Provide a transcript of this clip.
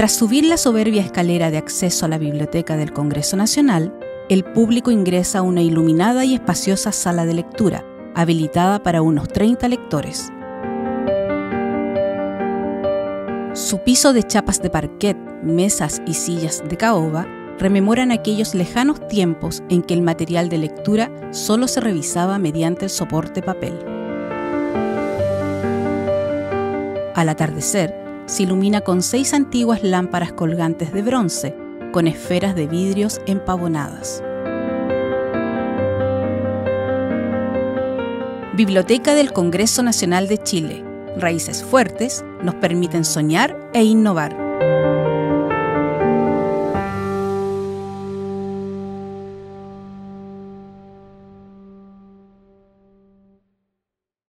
Tras subir la soberbia escalera de acceso a la biblioteca del Congreso Nacional, el público ingresa a una iluminada y espaciosa sala de lectura, habilitada para unos 30 lectores. Su piso de chapas de parquet, mesas y sillas de caoba rememoran aquellos lejanos tiempos en que el material de lectura solo se revisaba mediante el soporte papel. Al atardecer, se ilumina con seis antiguas lámparas colgantes de bronce, con esferas de vidrios empavonadas. Biblioteca del Congreso Nacional de Chile. Raíces fuertes nos permiten soñar e innovar.